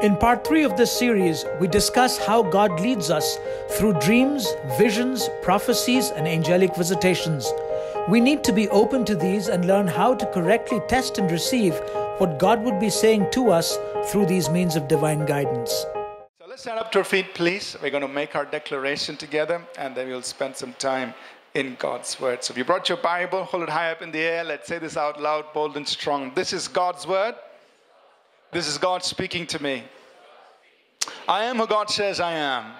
In part 3 of this series, we discuss how God leads us through dreams, visions, prophecies, and angelic visitations. We need to be open to these and learn how to correctly test and receive what God would be saying to us through these means of divine guidance. So let's stand up to our feet, please. We're going to make our declaration together and then we'll spend some time in God's word. So if you brought your Bible, hold it high up in the air. Let's say this out loud, bold, and strong. This is God's word. This is God speaking to me. I am who God says I am.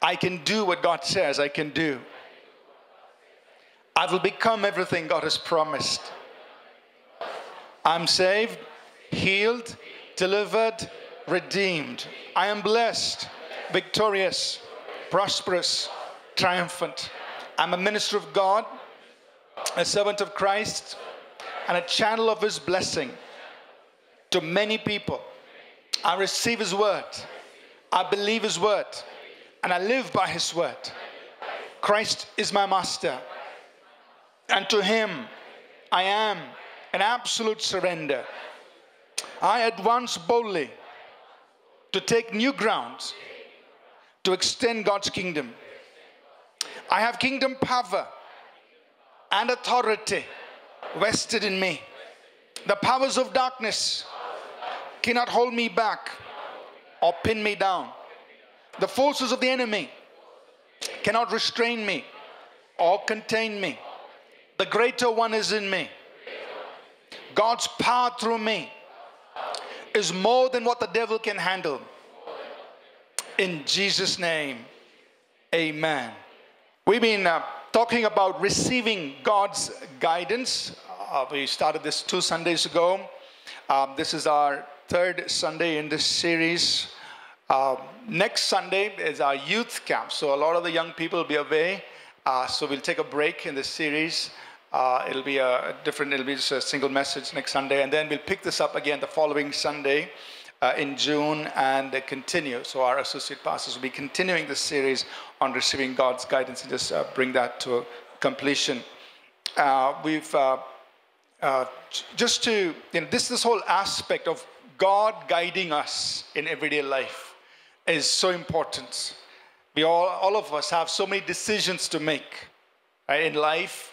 I can do what God says I can do. I will become everything God has promised. I'm saved, healed, delivered, redeemed. I am blessed, victorious, prosperous, triumphant. I'm a minister of God, a servant of Christ, and a channel of His blessing to many people. I receive His word, I believe His word, and I live by His word. Christ is my master, and to Him I am an absolute surrender. I advance boldly to take new grounds to extend God's kingdom. I have kingdom power and authority vested in me. The powers of darkness cannot hold me back or pin me down. The forces of the enemy cannot restrain me or contain me. The greater one is in me. God's power through me is more than what the devil can handle. In Jesus' name, amen. We've been uh, talking about receiving God's guidance. Uh, we started this two Sundays ago. Um, this is our third Sunday in this series. Uh, next Sunday is our youth camp. So a lot of the young people will be away. Uh, so we'll take a break in this series. Uh, it'll be a different, it'll be just a single message next Sunday. And then we'll pick this up again the following Sunday uh, in June and continue. So our associate pastors will be continuing this series on receiving God's guidance and just uh, bring that to completion. Uh, we've uh, uh, just to, you know, this, this whole aspect of God guiding us in everyday life is so important. We all, all of us have so many decisions to make right, in life,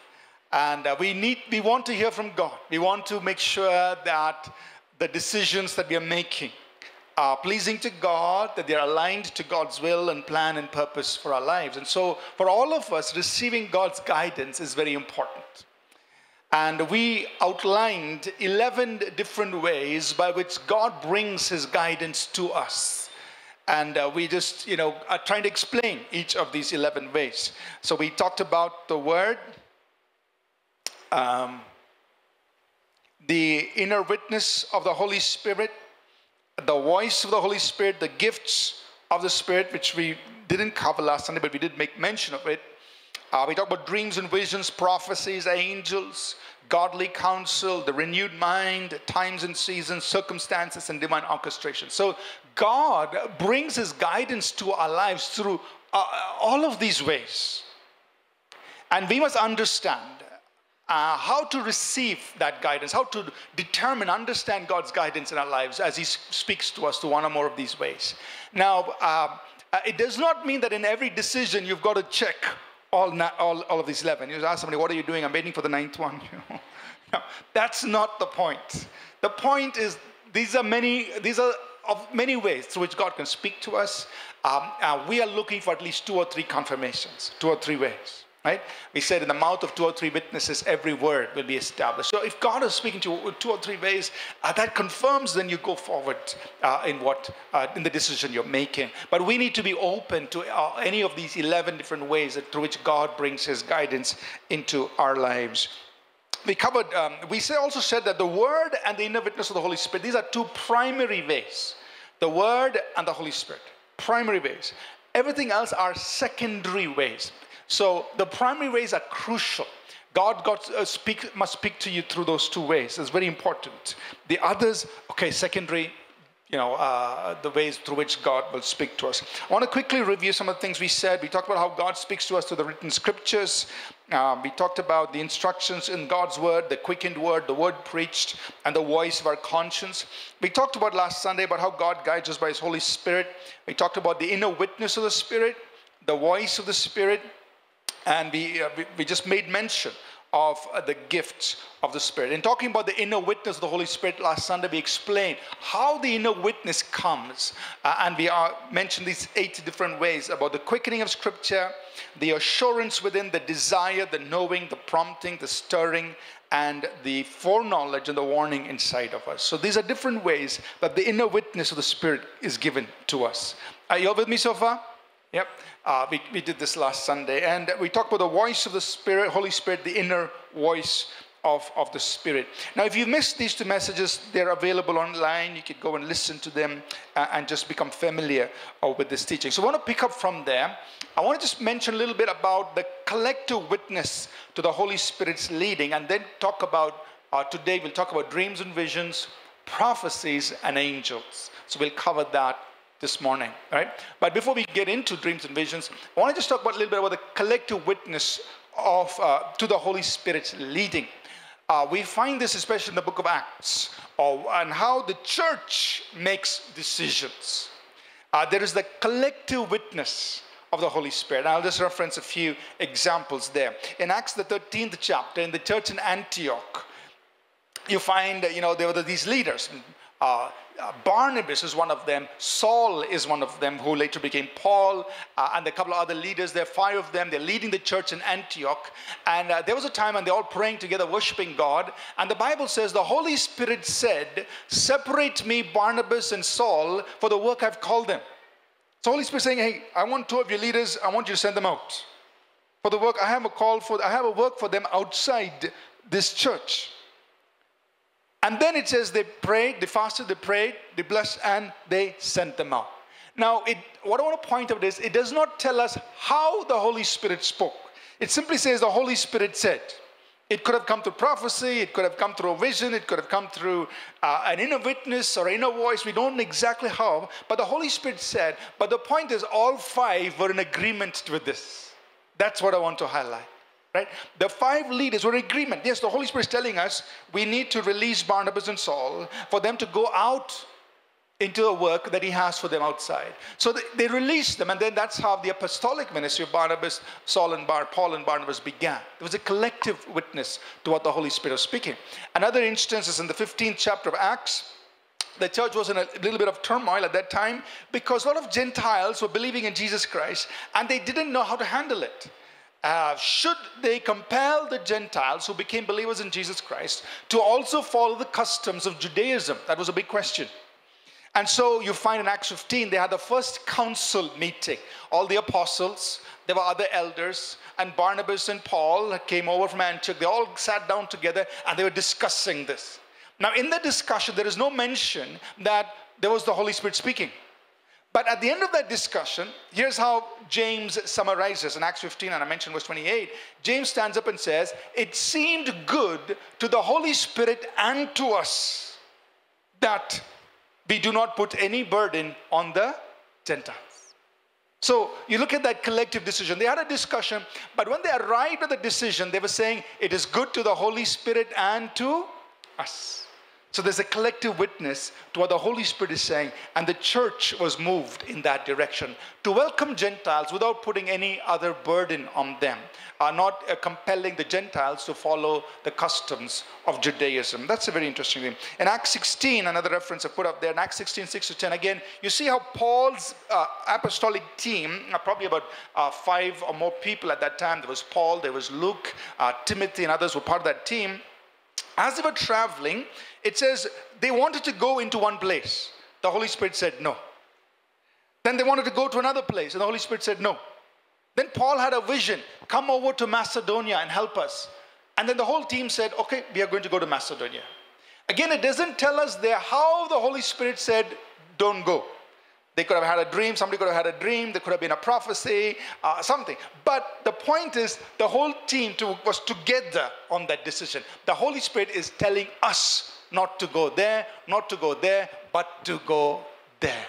and uh, we need, we want to hear from God. We want to make sure that the decisions that we are making are pleasing to God, that they're aligned to God's will and plan and purpose for our lives. And so, for all of us, receiving God's guidance is very important. And we outlined 11 different ways by which God brings his guidance to us. And uh, we just, you know, are trying to explain each of these 11 ways. So we talked about the word, um, the inner witness of the Holy Spirit, the voice of the Holy Spirit, the gifts of the Spirit, which we didn't cover last Sunday, but we did make mention of it. Uh, we talk about dreams and visions, prophecies, angels, godly counsel, the renewed mind, times and seasons, circumstances, and divine orchestration. So God brings His guidance to our lives through uh, all of these ways. And we must understand uh, how to receive that guidance, how to determine, understand God's guidance in our lives as He speaks to us through one or more of these ways. Now, uh, it does not mean that in every decision you've got to check all, all, all of these 11. You ask somebody, what are you doing? I'm waiting for the ninth one. no, that's not the point. The point is these are many, these are of many ways through which God can speak to us. Um, uh, we are looking for at least two or three confirmations, two or three ways. Right? We said in the mouth of two or three witnesses, every word will be established. So if God is speaking to you two or three ways, uh, that confirms then you go forward uh, in what uh, in the decision you're making. But we need to be open to uh, any of these 11 different ways through which God brings His guidance into our lives. We covered. Um, we also said that the Word and the inner witness of the Holy Spirit. These are two primary ways. The Word and the Holy Spirit, primary ways. Everything else are secondary ways. So the primary ways are crucial. God got, uh, speak, must speak to you through those two ways. It's very important. The others, okay, secondary, you know, uh, the ways through which God will speak to us. I want to quickly review some of the things we said. We talked about how God speaks to us through the written scriptures. Uh, we talked about the instructions in God's word, the quickened word, the word preached, and the voice of our conscience. We talked about last Sunday about how God guides us by His Holy Spirit. We talked about the inner witness of the Spirit, the voice of the Spirit, and we, uh, we, we just made mention of uh, the gifts of the Spirit. In talking about the inner witness of the Holy Spirit last Sunday, we explained how the inner witness comes. Uh, and we are, mentioned these eight different ways about the quickening of Scripture, the assurance within, the desire, the knowing, the prompting, the stirring, and the foreknowledge and the warning inside of us. So these are different ways that the inner witness of the Spirit is given to us. Are you all with me so far? Yep. Uh, we, we did this last Sunday. And we talked about the voice of the Spirit, Holy Spirit, the inner voice of, of the Spirit. Now, if you missed these two messages, they're available online. You could go and listen to them uh, and just become familiar uh, with this teaching. So, I want to pick up from there. I want to just mention a little bit about the collective witness to the Holy Spirit's leading, and then talk about uh, today, we'll talk about dreams and visions, prophecies, and angels. So, we'll cover that this morning, right? But before we get into dreams and visions, I want to just talk about a little bit about the collective witness of uh, to the Holy Spirit's leading. Uh, we find this especially in the book of Acts, and how the church makes decisions. Uh, there is the collective witness of the Holy Spirit. And I'll just reference a few examples there. In Acts, the 13th chapter, in the church in Antioch, you find, you know, there were these leaders. Uh, uh, Barnabas is one of them. Saul is one of them, who later became Paul, uh, and a couple of other leaders. There are five of them. They're leading the church in Antioch. And uh, there was a time when they're all praying together, worshiping God. And the Bible says the Holy Spirit said, Separate me, Barnabas and Saul, for the work I've called them. So Holy Spirit saying, Hey, I want two of your leaders, I want you to send them out. For the work, I have a call for, I have a work for them outside this church. And then it says they prayed, they fasted, they prayed, they blessed, and they sent them out. Now, it, what I want to point out is it does not tell us how the Holy Spirit spoke. It simply says the Holy Spirit said. It could have come through prophecy, it could have come through a vision, it could have come through uh, an inner witness or inner voice. We don't know exactly how, but the Holy Spirit said. But the point is, all five were in agreement with this. That's what I want to highlight. Right? The five leaders were in agreement. Yes, the Holy Spirit is telling us we need to release Barnabas and Saul for them to go out into the work that he has for them outside. So they, they released them, and then that's how the apostolic ministry of Barnabas, Saul and Bar, Paul and Barnabas began. There was a collective witness to what the Holy Spirit was speaking. Another instance is in the 15th chapter of Acts. The church was in a little bit of turmoil at that time because a lot of Gentiles were believing in Jesus Christ and they didn't know how to handle it uh, should they compel the Gentiles who became believers in Jesus Christ to also follow the customs of Judaism? That was a big question. And so you find in Acts 15, they had the first council meeting. All the apostles, there were other elders, and Barnabas and Paul came over from Antioch. They all sat down together and they were discussing this. Now, in the discussion, there is no mention that there was the Holy Spirit speaking. But at the end of that discussion, here's how James summarizes in Acts 15, and I mentioned verse 28. James stands up and says, It seemed good to the Holy Spirit and to us that we do not put any burden on the Gentiles. So you look at that collective decision. They had a discussion, but when they arrived at the decision, they were saying, It is good to the Holy Spirit and to us. So there's a collective witness to what the Holy Spirit is saying, and the church was moved in that direction to welcome Gentiles without putting any other burden on them, uh, not uh, compelling the Gentiles to follow the customs of Judaism. That's a very interesting thing. In Acts 16, another reference I put up there, in Acts 16, 6 to 10, again, you see how Paul's uh, apostolic team, uh, probably about uh, five or more people at that time, there was Paul, there was Luke, uh, Timothy, and others were part of that team as they were traveling, it says they wanted to go into one place. The Holy Spirit said no. Then they wanted to go to another place, and the Holy Spirit said no. Then Paul had a vision come over to Macedonia and help us. And then the whole team said, okay, we are going to go to Macedonia. Again, it doesn't tell us there how the Holy Spirit said, don't go. They could have had a dream, somebody could have had a dream, there could have been a prophecy, uh, something. But the point is, the whole team to, was together on that decision. The Holy Spirit is telling us not to go there, not to go there, but to go there.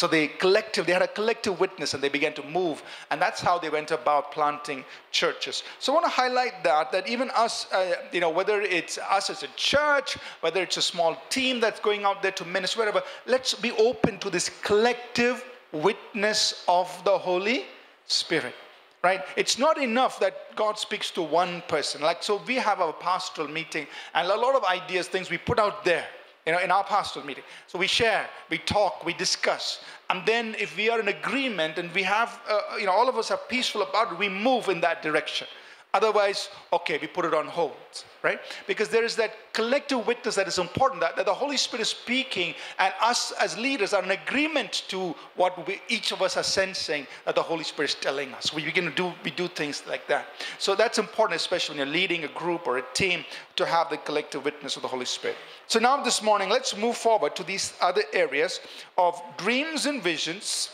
So they collective, they had a collective witness and they began to move. And that's how they went about planting churches. So I want to highlight that, that even us, uh, you know, whether it's us as a church, whether it's a small team that's going out there to minister, whatever, let's be open to this collective witness of the Holy Spirit right it's not enough that god speaks to one person like so we have our pastoral meeting and a lot of ideas things we put out there you know, in our pastoral meeting. So we share, we talk, we discuss. And then if we are in agreement and we have, uh, you know, all of us are peaceful about it, we move in that direction. Otherwise, okay, we put it on hold, right? Because there is that collective witness that is important, that, that the Holy Spirit is speaking, and us as leaders are in agreement to what we, each of us are sensing that the Holy Spirit is telling us. We begin to do, we do things like that. So that's important, especially when you're leading a group or a team, to have the collective witness of the Holy Spirit. So now this morning, let's move forward to these other areas of dreams and visions,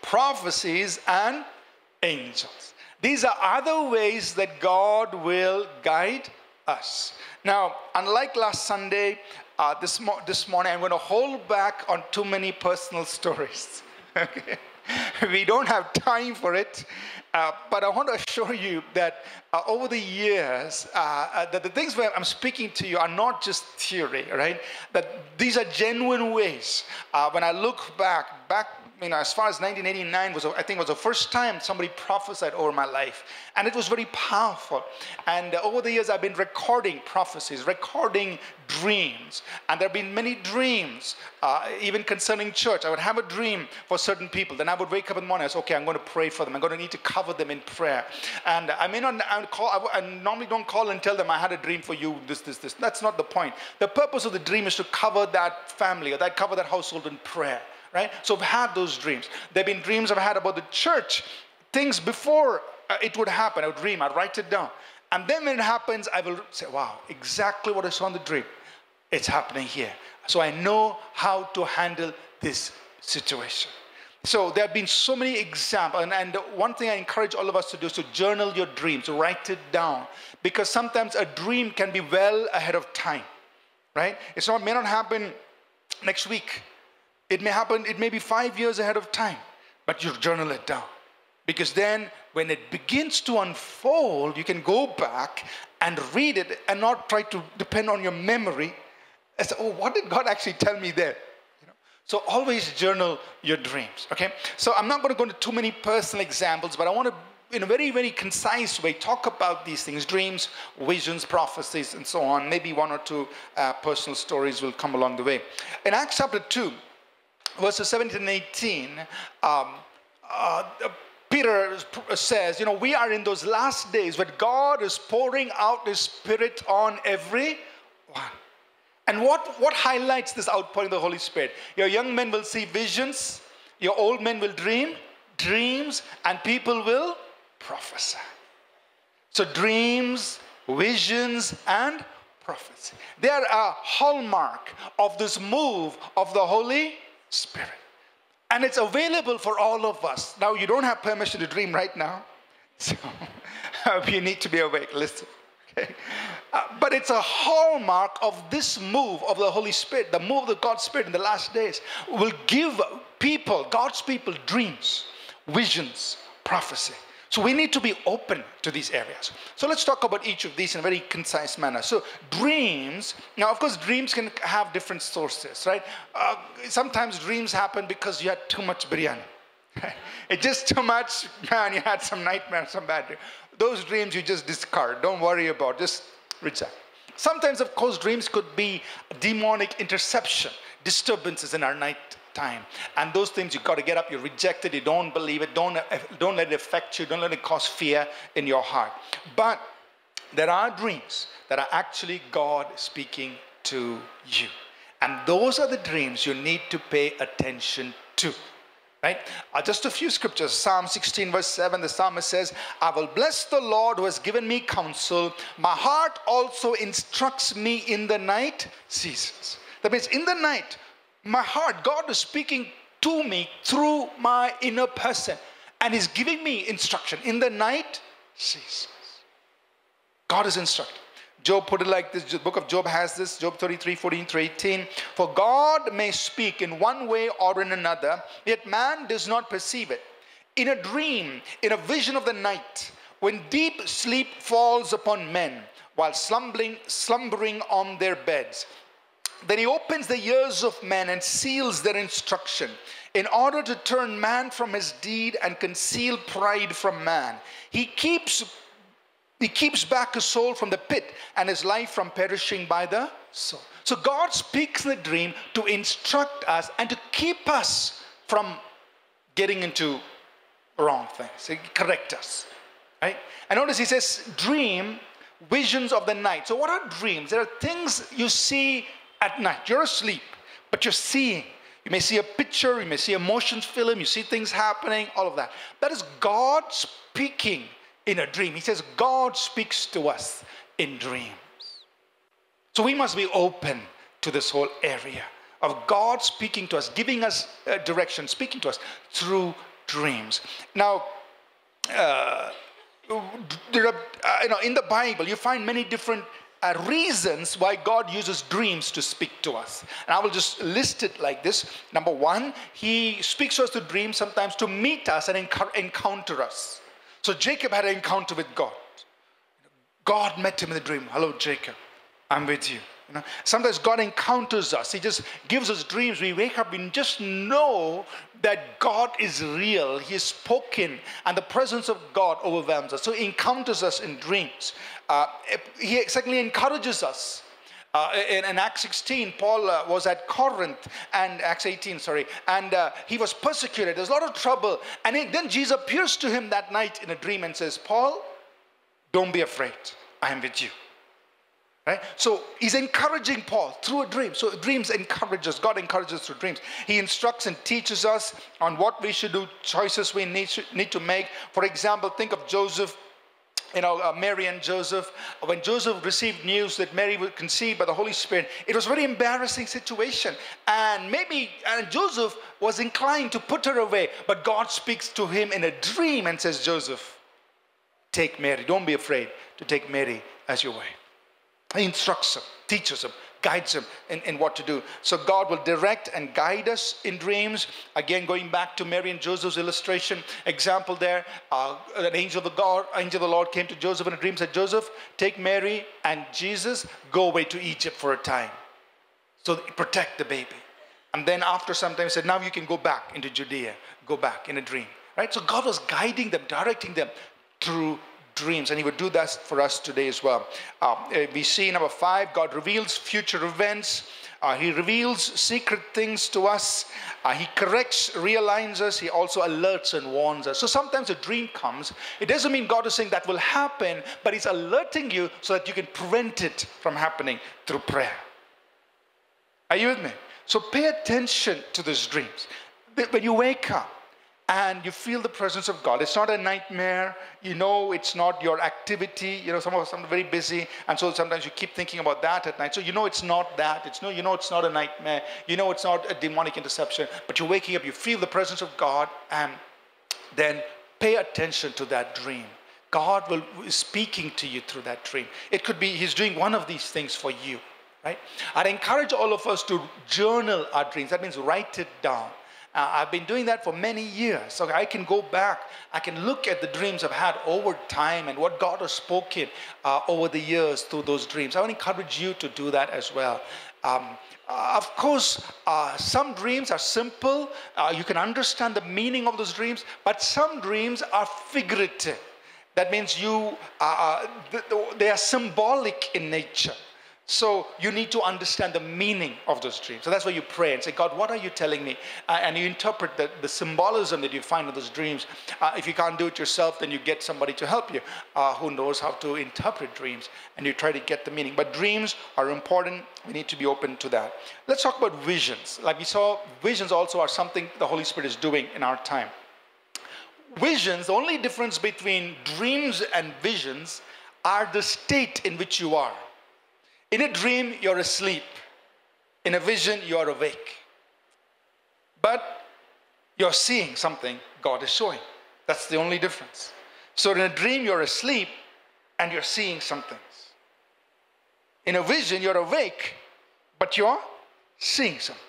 prophecies, and angels. These are other ways that God will guide us. Now, unlike last Sunday, uh, this, mo- this morning, I'm going to hold back on too many personal stories. okay? We don't have time for it, uh, but I want to assure you that uh, over the years, uh, uh, that the things where I'm speaking to you are not just theory, right? That these are genuine ways. Uh, when I look back, back you know, as far as 1989 was, I think was the first time somebody prophesied over my life. And it was very powerful. And uh, over the years, I've been recording prophecies, recording dreams. And there have been many dreams, uh, even concerning church. I would have a dream for certain people. Then I would wake up in the morning and say, okay, I'm going to pray for them. I'm going to need to cover them in prayer. And I may not I call, I, I normally don't call and tell them, I had a dream for you, this, this, this. That's not the point. The purpose of the dream is to cover that family or that cover that household in prayer right? So I've had those dreams. There have been dreams I've had about the church, things before uh, it would happen. I would dream, I'd write it down. And then when it happens, I will say, wow, exactly what I saw in the dream. It's happening here. So I know how to handle this situation. So there have been so many examples, and, and, one thing I encourage all of us to do is to journal your dreams, write it down, because sometimes a dream can be well ahead of time, right? It's not may not happen next week, it may happen, it may be five years ahead of time, but you journal it down. Because then, when it begins to unfold, you can go back and read it and not try to depend on your memory and say, oh, what did God actually tell me there? You know? So always journal your dreams, okay? So I'm not going to go into too many personal examples, but I want to in a very, very concise way, talk about these things dreams, visions, prophecies, and so on. Maybe one or two uh, personal stories will come along the way. In Acts chapter 2, verses 17 and 18, um, uh, Peter says, you know, we are in those last days where God is pouring out His Spirit on every one. And what, what highlights this outpouring of the Holy Spirit? Your young men will see visions, your old men will dream dreams, and people will prophesy. So, dreams, visions, and prophecy. They are a hallmark of this move of the Holy Spirit. And it's available for all of us. Now, you don't have permission to dream right now. So you need to be awake. Listen. Okay? Uh, but it's a hallmark of this move of the Holy Spirit, the move of the God's Spirit in the last days, will give people, God's people, dreams, visions, prophecy. So we need to be open to these areas. So let's talk about each of these in a very concise manner. So dreams, now of course dreams can have different sources, right? Uh, sometimes dreams happen because you had too much biryani. it's just too much, man, you had some nightmare, some bad dream. Those dreams you just discard, don't worry about, just reject. Sometimes, of course, dreams could be demonic interception, disturbances in our night time. And those things you got to get up, you reject it, you don't believe it, don't, don't let it affect you, don't let it cause fear in your heart. But there are dreams that are actually God speaking to you. And those are the dreams you need to pay attention to. Right? Uh, just a few scriptures. Psalm 16, verse 7, the psalmist says, I will bless the Lord who has given me counsel. My heart also instructs me in the night seasons. That means in the night, my heart, God is speaking to me through my inner person and He's giving me instruction in the night seasons. God is instructing. Job put it like this. The book of Job has this, Job 33, 14 to 18. For God may speak in one way or in another, yet man does not perceive it. In a dream, in a vision of the night, when deep sleep falls upon men, while slumbering, slumbering on their beds, then he opens the ears of men and seals their instruction in order to turn man from his deed and conceal pride from man. He keeps he keeps back his soul from the pit and his life from perishing by the soul. So God speaks in the dream to instruct us and to keep us from getting into wrong things, correct us. Right? And notice he says, dream visions of the night. So, what are dreams? There are things you see at night. You're asleep, but you're seeing. You may see a picture, you may see a motion film, you see things happening, all of that. That is God speaking in a dream. He says, God speaks to us in dreams. So we must be open to this whole area of God speaking to us, giving us uh, direction, speaking to us through dreams. Now, uh, there are, uh, you know, in the Bible, you find many different uh, reasons why God uses dreams to speak to us. And I will just list it like this. Number one, He speaks to us through dreams sometimes to meet us and encounter us. So Jacob had an encounter with God. God met him in the dream. Hello, Jacob. I'm with you. You know, sometimes God encounters us. He just gives us dreams. We wake up and just know that God is real. He is spoken, and the presence of God overwhelms us. So He encounters us in dreams. Uh, he secondly encourages us. Uh, in, in, Acts 16, Paul uh, was at Corinth, and Acts 18, sorry, and uh, he was persecuted. There's a lot of trouble. And he, then Jesus appears to him that night in a dream and says, Paul, don't be afraid. I am with you. Right? So he's encouraging Paul through a dream. So dreams encourage us. God encourages us through dreams. He instructs and teaches us on what we should do, choices we need, to make. For example, think of Joseph you know, uh, Mary and Joseph, when Joseph received news that Mary was conceived by the Holy Spirit, it was a very embarrassing situation. And maybe and Joseph was inclined to put her away, but God speaks to him in a dream and says, Joseph, take Mary. Don't be afraid to take Mary as your wife. He instructs him, teaches him, guides him in, in what to do. So God will direct and guide us in dreams. Again, going back to Mary and Joseph's illustration example there, uh, an angel of the God, angel of the Lord came to Joseph in a dream, said, Joseph, take Mary and Jesus, go away to Egypt for a time. So protect the baby. And then after some time, he said, now you can go back into Judea. Go back in a dream. Right? So God was guiding them, directing them through dreams, and He would do that for us today as well. Uh, uh, we see number five, God reveals future events. Uh, he reveals secret things to us. Uh, he corrects, realigns us. He also alerts and warns us. So sometimes a dream comes. It doesn't mean God is saying that will happen, but He's alerting you so that you can prevent it from happening through prayer. Are you with me? So pay attention to these dreams. When you wake up, and you feel the presence of God. It's not a nightmare. You know, it's not your activity. You know, some of us are very busy, and so sometimes you keep thinking about that at night. So you know it's not that. It's no, you know it's not a nightmare. You know it's not a demonic interception. But you're waking up, you feel the presence of God, and then pay attention to that dream. God will is speaking to you through that dream. It could be He's doing one of these things for you, right? I'd encourage all of us to journal our dreams. That means write it down uh, I've been doing that for many years. So I can go back, I can look at the dreams I've had over time and what God has spoken uh, over the years through those dreams. I would encourage you to do that as well. Um, uh, of course, uh, some dreams are simple. Uh, you can understand the meaning of those dreams, but some dreams are figurative. That means you, uh, they are symbolic in nature. So you need to understand the meaning of those dreams. So that's why you pray and say, God, what are you telling me? Uh, and you interpret the, the symbolism that you find in those dreams. Uh, if you can't do it yourself, then you get somebody to help you uh, who knows how to interpret dreams and you try to get the meaning. But dreams are important. We need to be open to that. Let's talk about visions. Like we saw, visions also are something the Holy Spirit is doing in our time. Visions, the only difference between dreams and visions are the state in which you are. In a dream, you're asleep. In a vision, you're awake. But you're seeing something God is showing. That's the only difference. So in a dream, you're asleep and you're seeing some things. In a vision, you're awake, but you're seeing something,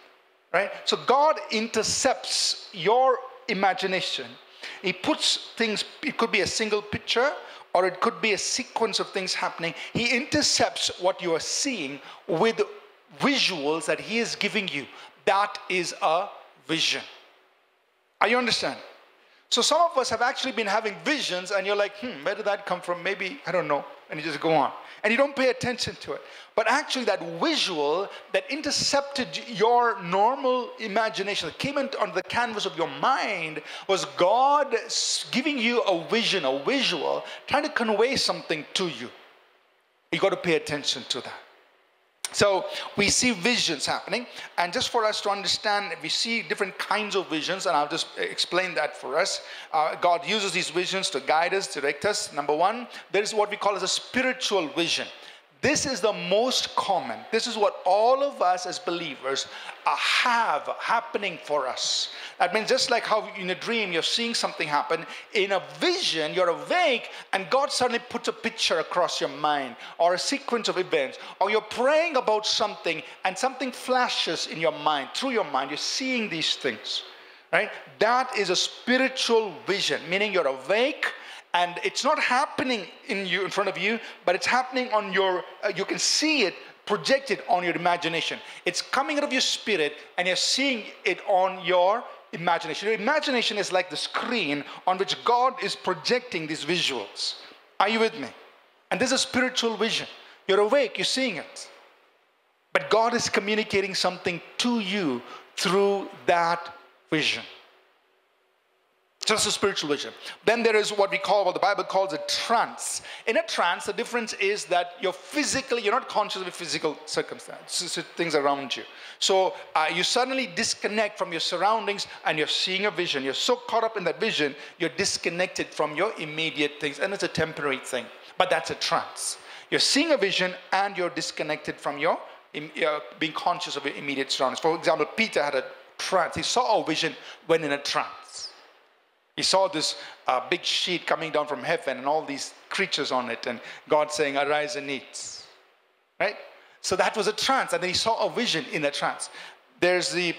right? So God intercepts your imagination. He puts things, it could be a single picture or it could be a sequence of things happening. He intercepts what you are seeing with visuals that He is giving you. That is a vision. Are you understand? So some of us have actually been having visions, and you're like, hmm, where did that come from? Maybe, I don't know. And you just go on. And you don't pay attention to it. But actually, that visual that intercepted your normal imagination, that came on the canvas of your mind, was God giving you a vision, a visual, trying to convey something to you. You got to pay attention to that. So we see visions happening, and just for us to understand, we see different kinds of visions, and I'll just explain that for us. Uh, God uses these visions to guide us, direct us. Number one, there is what we call as a spiritual vision. This is the most common. This is what all of us as believers have happening for us. That means just like how in a dream you're seeing something happen, in a vision you're awake and God suddenly puts a picture across your mind or a sequence of events, or you're praying about something and something flashes in your mind, through your mind, you're seeing these things. Right? That is a spiritual vision, meaning you're awake and it's not happening in you in front of you but it's happening on your uh, you can see it projected on your imagination. It's coming out of your spirit and you're seeing it on your imagination. Your imagination is like the screen on which god is projecting these visuals. Are you with me? And this is a spiritual vision. You're awake you're seeing it. But god is communicating something to you through that vision just a spiritual vision. Then there is what we call, what the Bible calls a trance. In a trance, the difference is that you're physically, you're not conscious of your physical circumstances, things around you. So uh, you suddenly disconnect from your surroundings and you're seeing a vision. You're so caught up in that vision, you're disconnected from your immediate things. And it's a temporary thing, but that's a trance. You're seeing a vision and you're disconnected from your uh, being conscious of your immediate surroundings. For example, Peter had a trance. He saw a vision when in a trance. He saw this uh, big sheet coming down from heaven and all these creatures on it, and God saying, Arise and eat. Right? So that was a trance, and then he saw a vision in a trance. There's the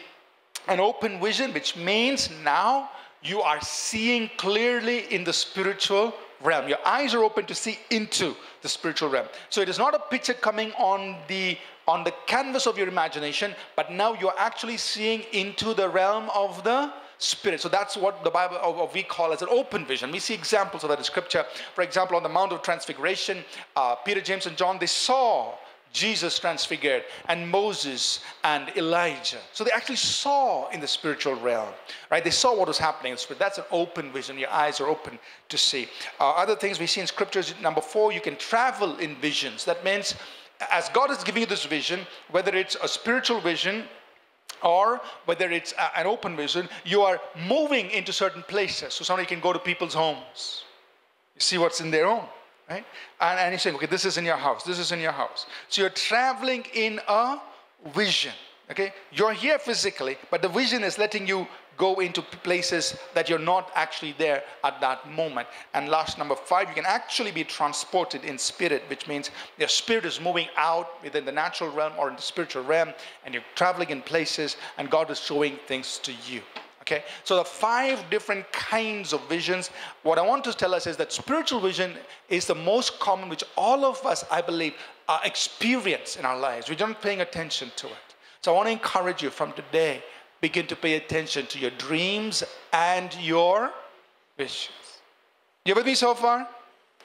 an open vision, which means now you are seeing clearly in the spiritual realm. Your eyes are open to see into the spiritual realm. So it is not a picture coming on the on the canvas of your imagination, but now you're actually seeing into the realm of the spirit. So that's what the Bible, or we call as an open vision. We see examples of that in Scripture. For example, on the Mount of Transfiguration, uh, Peter, James, and John, they saw Jesus transfigured, and Moses and Elijah. So they actually saw in the spiritual realm, right? They saw what was happening in the spirit. That's an open vision. Your eyes are open to see. Uh, other things we see in scriptures, number four, you can travel in visions. That means as God is giving you this vision, whether it's a spiritual vision, or whether it's an open vision, you are moving into certain places. So somebody can go to people's homes. You see what's in their home, right? And, and you're saying, okay, this is in your house, this is in your house. So you're traveling in a vision, okay? You're here physically, but the vision is letting you go into places that you're not actually there at that moment. And last number five, you can actually be transported in spirit, which means your spirit is moving out within the natural realm or in the spiritual realm, and you're traveling in places, and God is showing things to you. Okay, so the five different kinds of visions. What I want to tell us is that spiritual vision is the most common, which all of us, I believe, uh, experience in our lives. We're not paying attention to it. So I want to encourage you from today begin to pay attention to your dreams and your visions. You with me so far?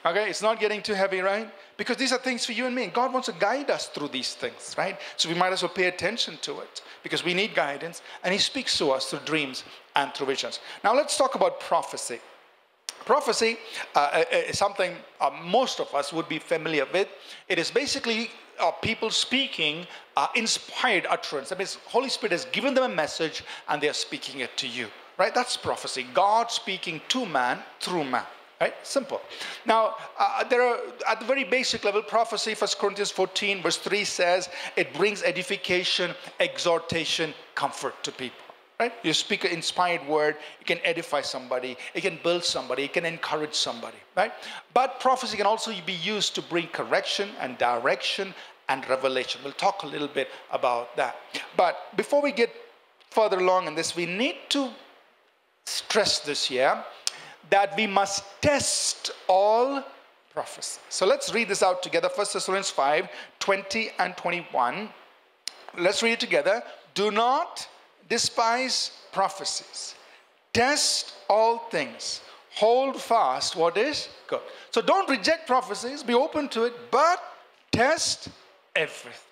Okay, it's not getting too heavy, right? Because these are things for you and me. God wants to guide us through these things, right? So we might as well pay attention to it because we need guidance and He speaks to us through dreams and through visions. Now let's talk about prophecy. Prophecy uh, uh is something uh, most of us would be familiar with. It is basically uh, people speaking uh, inspired utterance. That means Holy Spirit has given them a message and they are speaking it to you. Right? That's prophecy. God speaking to man through man. Right? Simple. Now, uh, there are, at the very basic level, prophecy, 1 Corinthians 14, verse 3 says, it brings edification, exhortation, comfort to people. Right? You speak an inspired word, it can edify somebody, it can build somebody, it can encourage somebody, right? But prophecy can also be used to bring correction and direction and revelation. We'll talk a little bit about that. But before we get further along in this, we need to stress this here that we must test all prophecy. So let's read this out together. 1 Thessalonians 5 20 and 21. Let's read it together. Do not despise prophecies, test all things, hold fast what is good. So don't reject prophecies, be open to it, but test everything.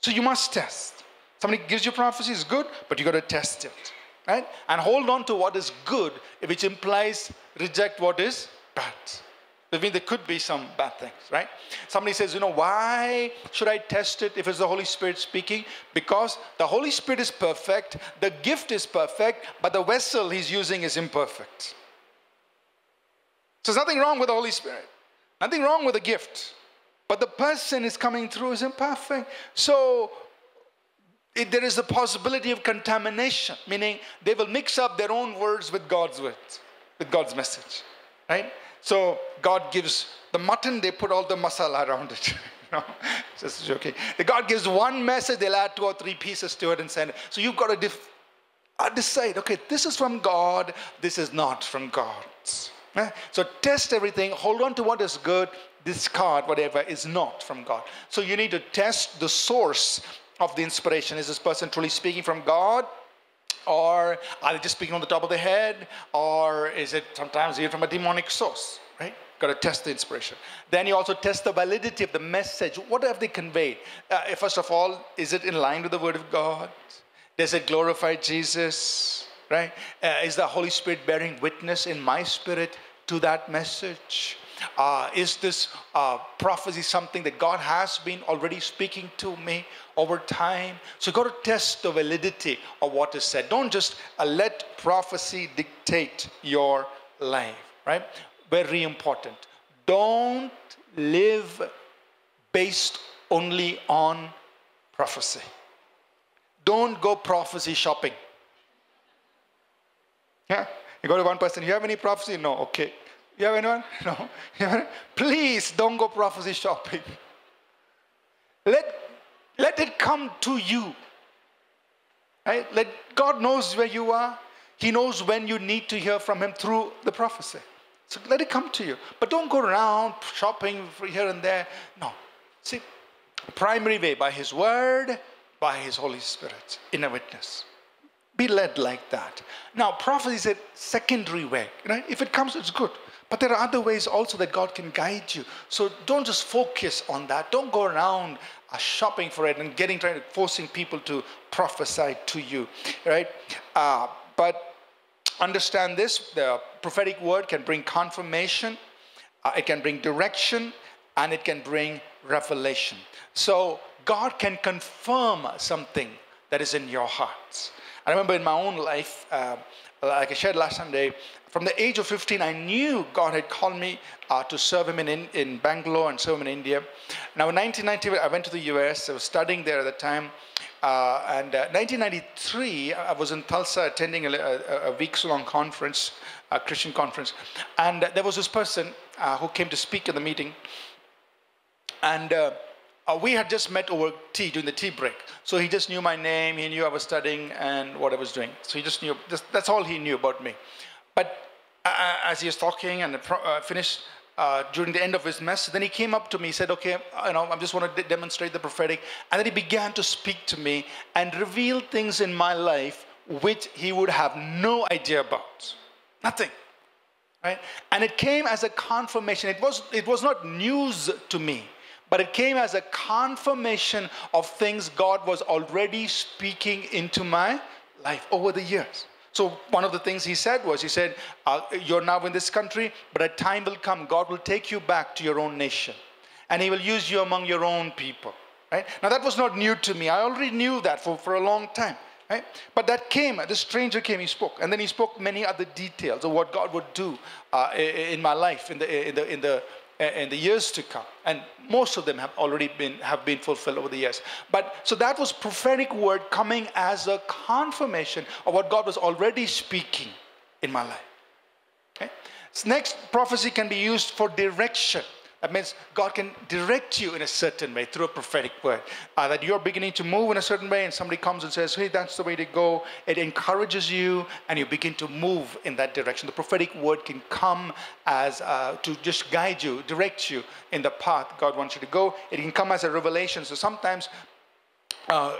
So you must test. Somebody gives you prophecy, it's good, but you got to test it. Right? And hold on to what is good, which implies reject what is bad. I mean, there could be some bad things, right? Somebody says, you know, why should I test it if it's the Holy Spirit speaking? Because the Holy Spirit is perfect, the gift is perfect, but the vessel he's using is imperfect. So there's nothing wrong with the Holy Spirit, nothing wrong with the gift, but the person is coming through is imperfect. So it, there is a possibility of contamination, meaning they will mix up their own words with God's words, with God's message, right? So God gives the mutton, they put all the masala around it. no, just joking. The God gives one message, they'll add two or three pieces to it and send it. So you've got to uh, decide, okay, this is from God, this is not from God. Eh? So test everything, hold on to what is good, discard whatever is not from God. So you need to test the source of the inspiration. Is this person truly speaking from God? Or are they just speaking on the top of the head? Or is it sometimes even from a demonic source? Right? Got to test the inspiration. Then you also test the validity of the message. What have they conveyed? Uh, first of all, is it in line with the Word of God? Does it glorify Jesus? Right? Uh, is the Holy Spirit bearing witness in my spirit to that message? Uh, is this uh, prophecy something that God has been already speaking to me over time? So you got to test the validity of what is said. Don't just uh, let prophecy dictate your life, right? Very important. Don't live based only on prophecy. Don't go prophecy shopping. Yeah? You go to one person, you have any prophecy? No, okay. You have anyone? No. Please don't go prophecy shopping. Let, let it come to you. Right? Let God knows where you are. He knows when you need to hear from Him through the prophecy. So let it come to you. But don't go around shopping here and there. No. See, primary way by His Word, by His Holy Spirit, inner witness. Be led like that. Now, prophecy is a secondary way. Right? If it comes, it's good. But there are other ways also that God can guide you. So don't just focus on that. Don't go around uh, shopping for it and getting trying to forcing people to prophesy to you, right? Uh, but understand this: the prophetic word can bring confirmation, uh, it can bring direction, and it can bring revelation. So God can confirm something that is in your hearts. I remember in my own life, uh, like I shared last Sunday, from the age of 15, I knew God had called me uh, to serve Him in, in, in, Bangalore and serve Him in India. Now, in 1990, I went to the US. I was studying there at the time. Uh, and uh, 1993, I was in Tulsa attending a, a, a weeks long conference, a Christian conference. And there was this person uh, who came to speak at the meeting. And uh, uh, we had just met over tea during the tea break. So he just knew my name, he knew I was studying and what I was doing. So he just knew, just, that's all he knew about me. But uh, uh as he was talking and uh, finished uh, during the end of his message, then he came up to me, He said, Okay, you know, I just want to demonstrate the prophetic. And then he began to speak to me and reveal things in my life which he would have no idea about. Nothing. Right? And it came as a confirmation. It was, it was not news to me but it came as a confirmation of things God was already speaking into my life over the years. So, one of the things he said was, He said, uh, You're now in this country, but a time will come, God will take you back to your own nation, and He will use you among your own people. Right? Now, that was not new to me. I already knew that for, for a long time. Right? But that came, the stranger came, he spoke. And then he spoke many other details of what God would do uh, in my life, in the, in, the, in the in the years to come. And most of them have already been have been fulfilled over the years. But so that was prophetic word coming as a confirmation of what god was already speaking in my life. Okay? So next prophecy can be used for direction That means God can direct you in a certain way through a prophetic word. Uh, that you're beginning to move in a certain way, and somebody comes and says, Hey, that's the way to go. It encourages you, and you begin to move in that direction. The prophetic word can come as uh, to just guide you, direct you in the path God wants you to go. It can come as a revelation. So sometimes uh,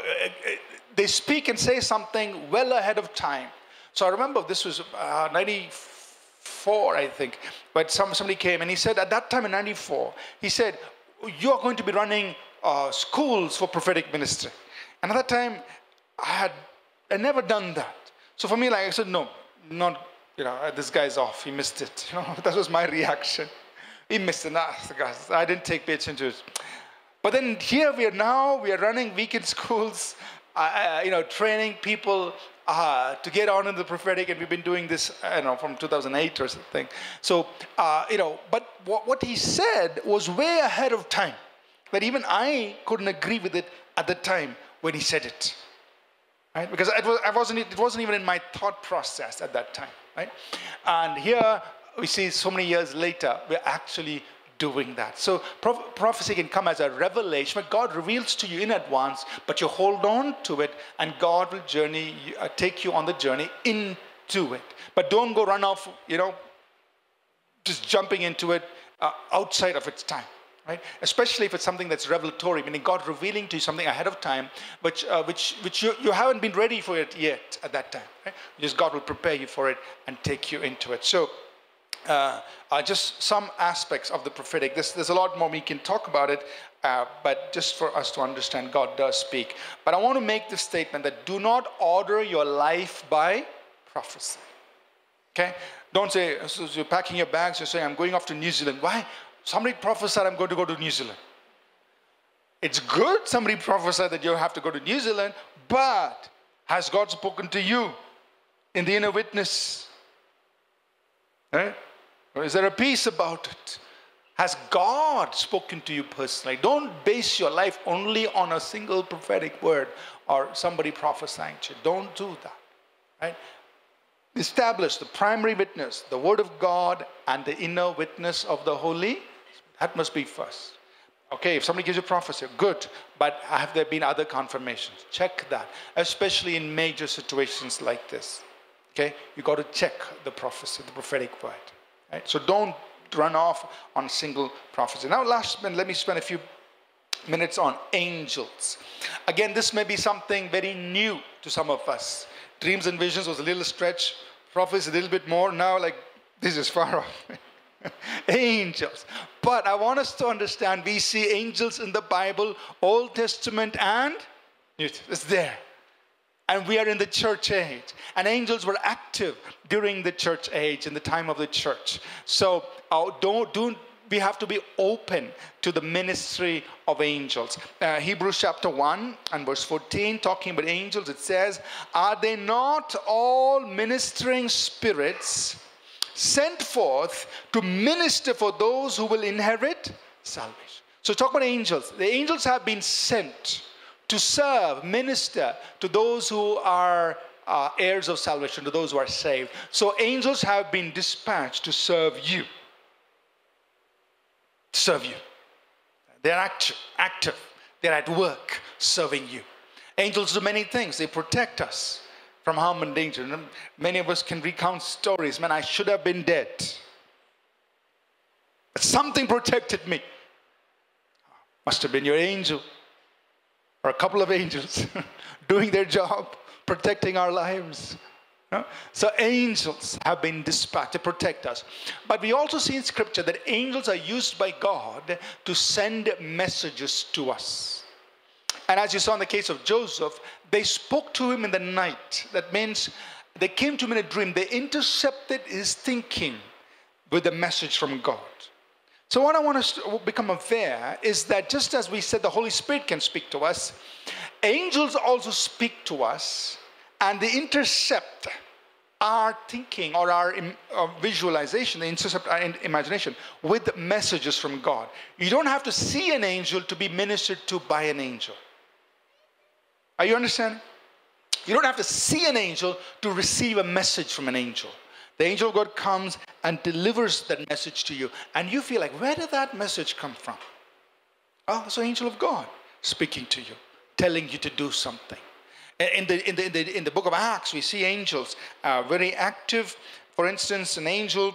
they speak and say something well ahead of time. So I remember this was uh, 94, I think, but some, somebody came and he said, at that time in 94, he said, You're going to be running uh, schools for prophetic ministry. And at that time, I had I never done that. So for me, like I said, no, not, you know, this guy's off. He missed it. You know, that was my reaction. He missed it. Nah, I didn't take attention to it. But then here we are now, we are running weekend schools, uh, you know, training people uh, to get on in the prophetic, and we've been doing this, I know, from 2008 or something. So, uh, you know, but what, what he said was way ahead of time. That even I couldn't agree with it at the time when he said it, right? Because it, was, I wasn't, it wasn't even in my thought process at that time, right? And here we see so many years later, we're actually doing that. So prophecy can come as a revelation, but God reveals to you in advance, but you hold on to it, and God will journey, uh, take you on the journey into it. But don't go run off, you know, just jumping into it uh, outside of its time. Right? Especially if it's something that's revelatory, meaning God revealing to you something ahead of time, which, uh, which, which you, you haven't been ready for it yet at that time. Right? Just God will prepare you for it and take you into it. So uh, uh, just some aspects of the prophetic. There's, there's a lot more we can talk about it, uh, but just for us to understand, God does speak. But I want to make the statement that do not order your life by prophecy. Okay? Don't say, so you're packing your bags, you're saying, I'm going off to New Zealand. Why? Somebody prophesied I'm going to go to New Zealand. It's good somebody prophesied that you have to go to New Zealand, but has God spoken to you in the inner witness? Right? Or is there a peace about it? Has God spoken to you personally? Don't base your life only on a single prophetic word or somebody prophesying to you. Don't do that. Right? Establish the primary witness, the word of God, and the inner witness of the Holy. That must be first. Okay, if somebody gives you prophecy, good. But have there been other confirmations? Check that, especially in major situations like this. Okay, you got to check the prophecy, the prophetic word. Right? So don't run off on single prophecy. Now, last minute, let me spend a few minutes on angels. Again, this may be something very new to some of us. Dreams and visions was a little stretch, prophecy a little bit more. Now, like, this is far off. angels. But I want us to understand we see angels in the Bible, Old Testament and New. It's there and we are in the church age. And angels were active during the church age, in the time of the church. So uh, don't, don't, we have to be open to the ministry of angels. Uh, Hebrews chapter 1 and verse 14, talking about angels, it says, Are they not all ministering spirits sent forth to minister for those who will inherit salvation? So, talk about angels. The angels have been sent to serve, minister to those who are uh, heirs of salvation, to those who are saved. So angels have been dispatched to serve you. To serve you. They're active, active. They're at work serving you. Angels do many things. They protect us from harm and danger. And many of us can recount stories. Man, I should have been dead. But something protected me. Must have been your angel or a couple of angels doing their job, protecting our lives. So angels have been dispatched to protect us. But we also see in scripture that angels are used by God to send messages to us. And as you saw in the case of Joseph, they spoke to him in the night. That means they came to him in a dream. They intercepted his thinking with a message from God. So, what I want to become aware is that just as we said the Holy Spirit can speak to us, angels also speak to us and they intercept our thinking or our uh, visualization, they intercept our imagination with messages from God. You don't have to see an angel to be ministered to by an angel. Are you understanding? You don't have to see an angel to receive a message from an angel. The angel of God comes and delivers that message to you. And you feel like, where did that message come from? Oh, it's the angel of God speaking to you, telling you to do something. In the, in the, in the, in the book of Acts, we see angels uh, very active. For instance, an angel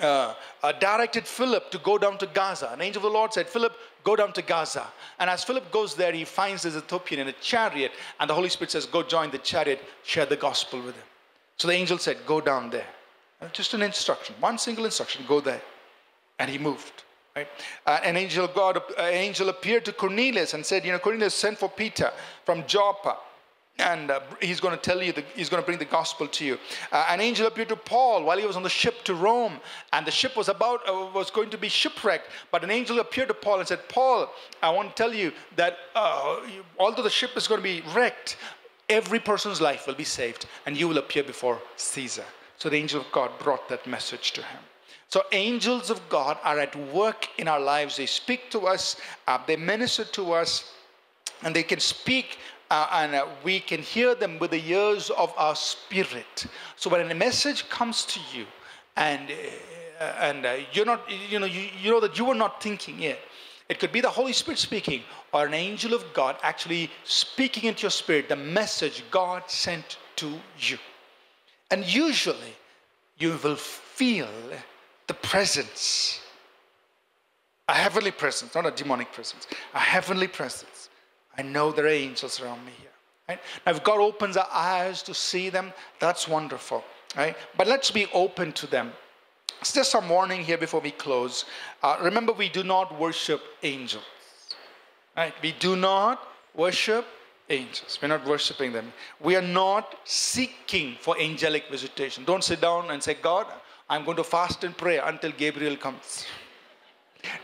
uh, uh, directed Philip to go down to Gaza. An angel of the Lord said, Philip, go down to Gaza. And as Philip goes there, he finds this Ethiopian in a chariot, and the Holy Spirit says, Go join the chariot, share the gospel with him. So the angel said, Go down there. Just an instruction, one single instruction, go there. And he moved. Right? Uh, an angel God, uh, an angel appeared to Cornelius and said, You know, Cornelius sent for Peter from Joppa and uh, he's going to tell you, the, he's going to bring the gospel to you. Uh, an angel appeared to Paul while he was on the ship to Rome, and the ship was about uh, was going to be shipwrecked. But an angel appeared to Paul and said, "Paul, I want to tell you that uh, although the ship is going to be wrecked, every person's life will be saved, and you will appear before Caesar." So the angel of God brought that message to him. So, angels of God are at work in our lives. They speak to us, uh, they minister to us, and they can speak uh, and uh, we can hear them with the ears of our spirit. So when a message comes to you, and uh, and uh, you're not, you know, you, you know that you were not thinking it. It could be the Holy Spirit speaking, or an angel of God actually speaking into your spirit the message God sent to you. And usually, you will feel the presence, a heavenly presence, not a demonic presence, a heavenly presence I know there are angels around me here. Right? Now, if God opens our eyes to see them, that's wonderful. Right? But let's be open to them. There some warning here before we close? Uh, remember, we do not worship angels. Right? We do not worship angels. We're not worshiping them. We are not seeking for angelic visitation. Don't sit down and say, God, I'm going to fast and pray until Gabriel comes.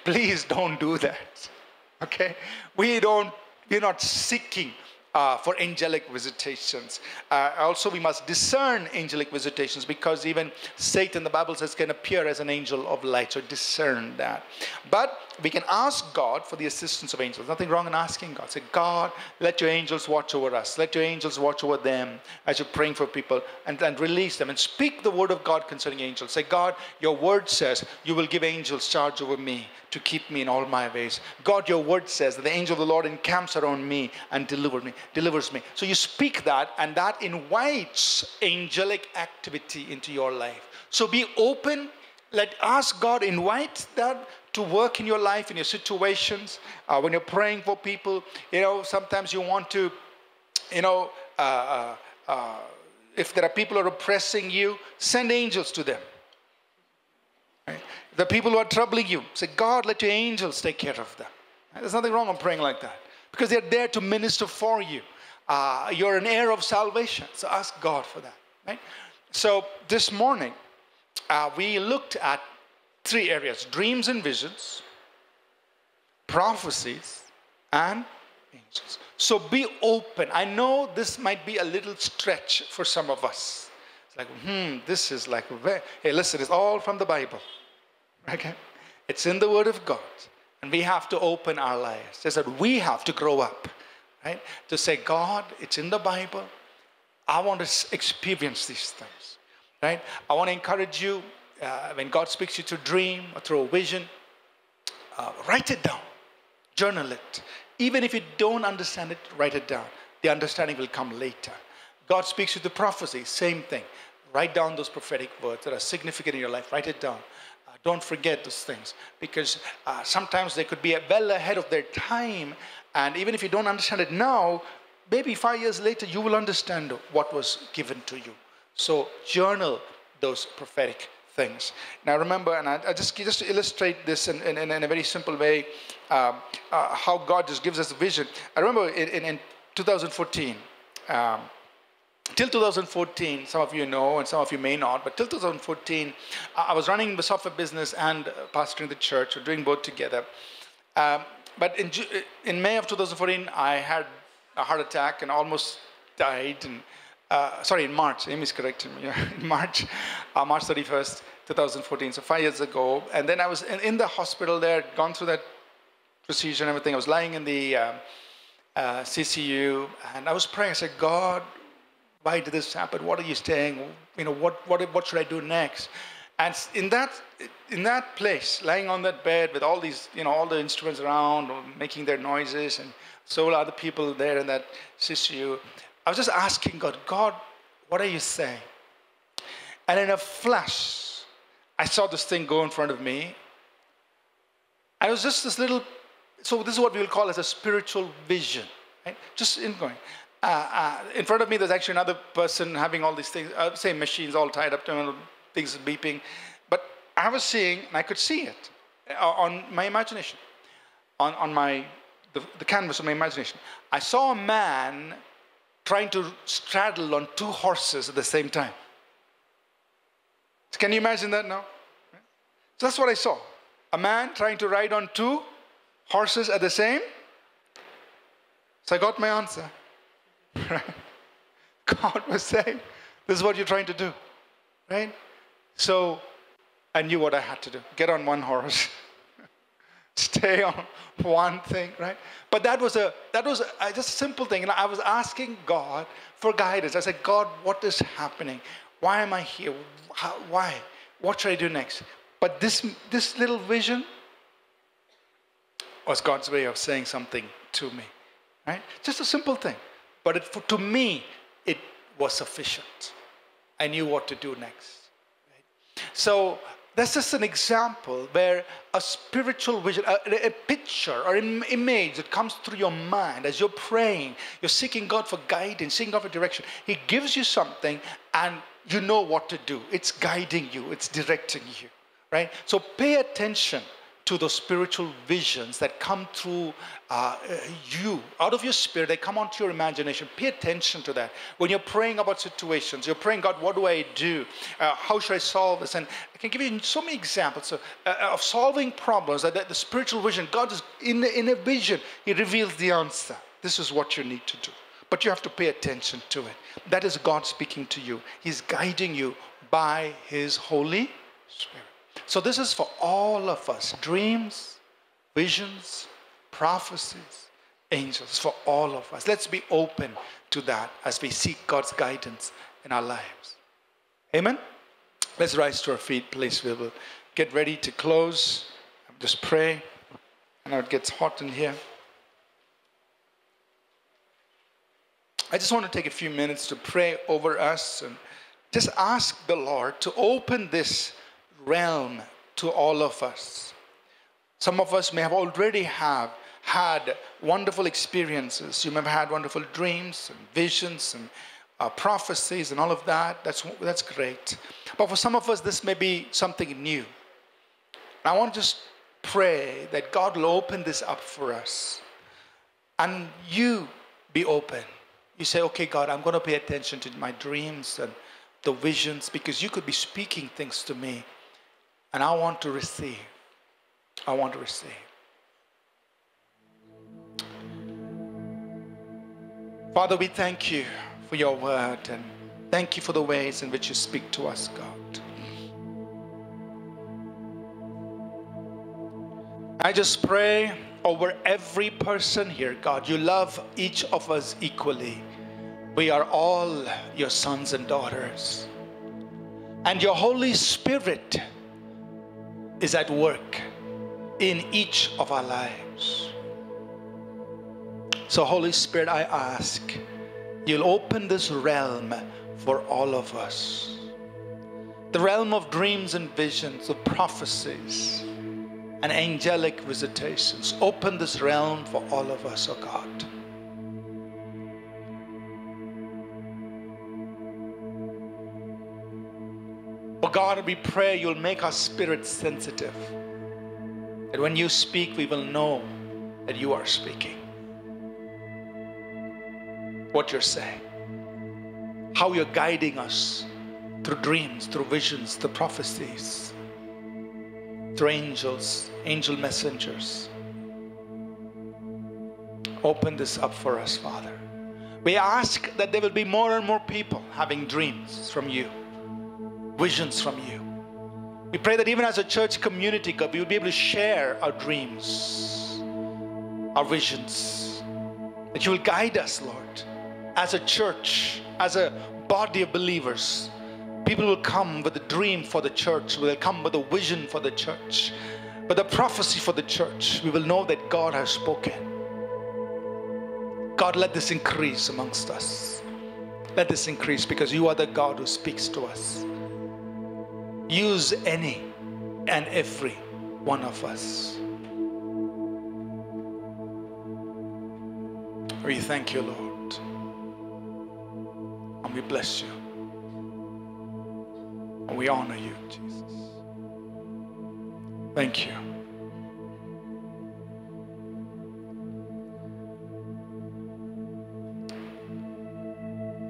Please don't do that. Okay? We don't we're not seeking uh, for angelic visitations. Uh, also, we must discern angelic visitations because even Satan, the Bible says, can appear as an angel of light. So discern that. But we can ask God for the assistance of angels. Nothing wrong in asking God. Say, God, let your angels watch over us. Let your angels watch over them as you're praying for people and, and release them and speak the word of God concerning angels. Say, God, your word says you will give angels charge over me to keep me in all my ways. God, your word says that the angel of the Lord encamps around me and delivers me, delivers me. So you speak that, and that invites angelic activity into your life. So be open. Let ask God invite that to work in your life, in your situations. Uh, when you're praying for people, you know, sometimes you want to, you know, uh, uh, uh if there are people who are oppressing you, send angels to them. Right? The people who are troubling you, say, God, let your angels take care of them. There's nothing wrong in praying like that because they're there to minister for you. Uh, you're an heir of salvation, so ask God for that. Right? So this morning, uh, we looked at three areas dreams and visions, prophecies, and angels. So be open. I know this might be a little stretch for some of us. It's like, hmm, this is like, hey, listen, it's all from the Bible. Okay? It's in the Word of God. And we have to open our lives. Just that we have to grow up, right? To say, God, it's in the Bible. I want to experience these things, right? I want to encourage you uh, when God speaks to you through dream or through a vision, uh, write it down, journal it. Even if you don't understand it, write it down. The understanding will come later. God speaks to the prophecy, same thing. Write down those prophetic words that are significant in your life, write it down. Don't forget those things because uh, sometimes they could be well ahead of their time. And even if you don't understand it now, maybe five years later, you will understand what was given to you. So, journal those prophetic things. Now, remember, and I, I just, just to illustrate this in, in, in a very simple way, um, uh, how God just gives us a vision. I remember in, in, in 2014, um, till 2014, some of you know and some of you may not, but till 2014, I was running the software business and pastoring the church, or doing both together. Um, but in, in May of 2014, I had a heart attack and almost died. And uh, sorry, in March, Amy's correcting me. in March, uh, March 31st, 2014, so five years ago. And then I was in, in the hospital there, gone through that procedure and everything. I was lying in the uh, uh CCU, and I was praying. I said, God, Why did this happen? What are you saying? You know, what, what, what should I do next? And in that, in that place, lying on that bed with all these, you know, all the instruments around, making their noises, and so other people there in that CCU, I was just asking God, God, what are you saying? And in a flash, I saw this thing go in front of me. And it was just this little, so this is what we will call as a spiritual vision, right? Just in going. Uh, uh, in front of me, there's actually another person having all these things, uh, same machines all tied up to things beeping. But I was seeing, and I could see it uh, on my imagination, on, on my, the, the canvas of my imagination. I saw a man trying to straddle on two horses at the same time. Can you imagine that now? So that's what I saw. A man trying to ride on two horses at the same. So I got my answer. God was saying, This is what you're trying to do. Right? So I knew what I had to do get on one horse. Stay on one thing, right? But that was a that was a, just a simple thing. And I was asking God for guidance. I said, God, what is happening? Why am I here? How, why? What should I do next? But this this little vision was God's way of saying something to me, right? Just a simple thing. But it, for, to me, it was sufficient. I knew what to do next. Right? So that's just an example where a spiritual vision, a, a, picture or an image that comes through your mind as you're praying, you're seeking God for guidance, seeking God for direction. He gives you something and you know what to do. It's guiding you, it's directing you, right? So pay attention to those spiritual visions that come through uh, you, out of your spirit, they come onto your imagination. Pay attention to that. When you're praying about situations, you're praying, God, what do I do? Uh, how should I solve this? And I can give you so many examples of, uh, of solving problems. That, that the spiritual vision, God is in, in a vision, He reveals the answer. This is what you need to do. But you have to pay attention to it. That is God speaking to you. He's guiding you by His Holy Spirit. So, this is for all of us dreams, visions, prophecies, angels, for all of us. Let's be open to that as we seek God's guidance in our lives. Amen? Let's rise to our feet, please. We will get ready to close. Just pray. I know it gets hot in here. I just want to take a few minutes to pray over us and just ask the Lord to open this realm to all of us. Some of us may have already have had wonderful experiences. You may have had wonderful dreams and visions and uh, prophecies and all of that. That's, that's great. But for some of us, this may be something new. I want to just pray that God will open this up for us. And you be open. You say, okay, God, I'm going to pay attention to my dreams and the visions because you could be speaking things to me and I want to receive. I want to receive. Father, we thank you for your word and thank you for the ways in which you speak to us, God. I just pray over every person here, God. You love each of us equally. We are all your sons and daughters. And your Holy Spirit is at work in each of our lives. So, Holy Spirit, I ask you'll open this realm for all of us. The realm of dreams and visions, of prophecies, and angelic visitations. Open this realm for all of us, oh God. Oh God, we pray you'll make our spirit sensitive. That when you speak, we will know that you are speaking. What you're saying. How you're guiding us through dreams, through visions, through prophecies, through angels, angel messengers. Open this up for us, Father. We ask that there will be more and more people having dreams from you visions from you. We pray that even as a church community, God, we will be able to share our dreams, our visions, that you will guide us, Lord, as a church, as a body of believers, people will come with a dream for the church, will come with a vision for the church, with a prophecy for the church. We will know that God has spoken. God, let this increase amongst us. Let this increase because you are the God who speaks to us. Use any and every one of us. We thank you, Lord. And we bless you. And we honor you, Jesus. Thank you.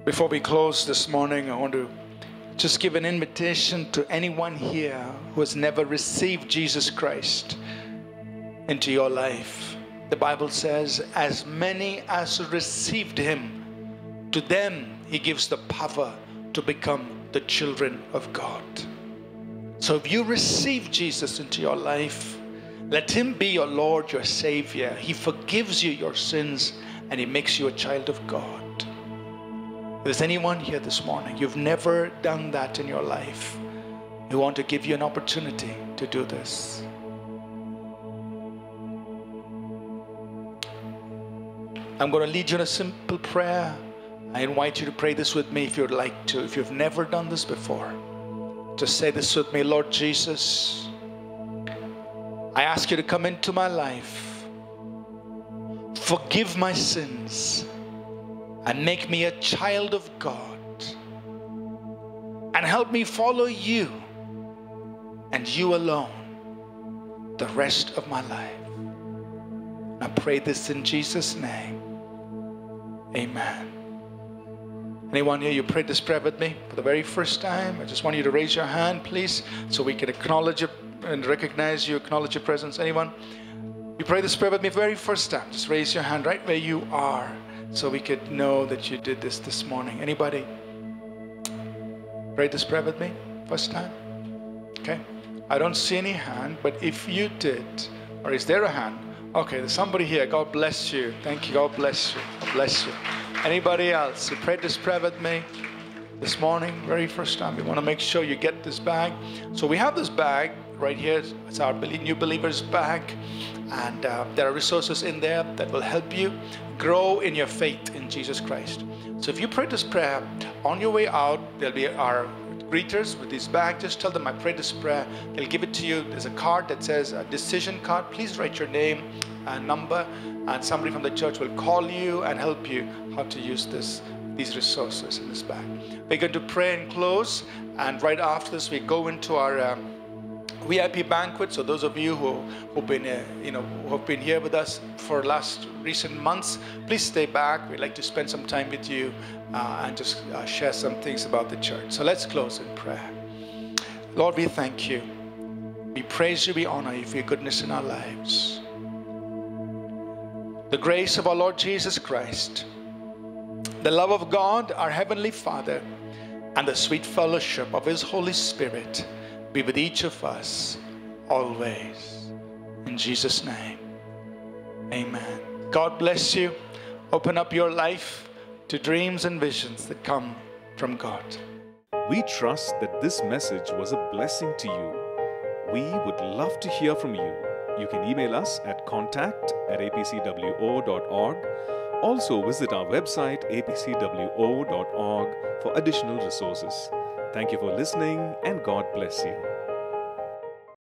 Before we close this morning, I want to just give an invitation to anyone here who has never received Jesus Christ into your life. The Bible says, as many as received him, to them he gives the power to become the children of God. So if you receive Jesus into your life, let him be your Lord, your Savior. He forgives you your sins and he makes you a child of God. If there's anyone here this morning, you've never done that in your life, we want to give you an opportunity to do this. I'm going to lead you in a simple prayer. I invite you to pray this with me if you'd like to. If you've never done this before, just say this with me Lord Jesus, I ask you to come into my life, forgive my sins and make me a child of God. And help me follow you and you alone the rest of my life. I pray this in Jesus' name. Amen. Anyone here, you prayed this prayer with me for the very first time? I just want you to raise your hand, please, so we can acknowledge it and recognize you, acknowledge your presence. Anyone? You pray this prayer with me for the very first time. Just raise your hand right where you are so we could know that you did this this morning. Anybody pray this prayer with me first time? Okay. I don't see any hand, but if you did, or is there a hand? Okay, there's somebody here. God bless you. Thank you. God bless you. God bless you. Anybody else who prayed this prayer with me this morning, very first time? We want to make sure you get this bag. So we have this bag right here. It's our new believers bag. And uh, there are resources in there that will help you grow in your faith in Jesus Christ. So if you pray this prayer, on your way out, there'll be our greeters with this bag. Just tell them I prayed this prayer. They'll give it to you. There's a card that says a decision card. Please write your name and number, and somebody from the church will call you and help you how to use this these resources in this bag. We're going to pray and close, and right after this, we go into our um, VIP banquet. So those of you who who've been uh, you know who have been here with us for last recent months, please stay back. We'd like to spend some time with you uh, and just uh, share some things about the church. So let's close in prayer. Lord, we thank you. We praise you. We honor you for your goodness in our lives. The grace of our Lord Jesus Christ, the love of God, our heavenly Father, and the sweet fellowship of His Holy Spirit be with each of us always. In Jesus' name, amen. God bless you. Open up your life to dreams and visions that come from God. We trust that this message was a blessing to you. We would love to hear from you. You can email us at contact at apcwo.org. Also, visit our website apcwo.org for additional resources. Thank you for listening and God bless you.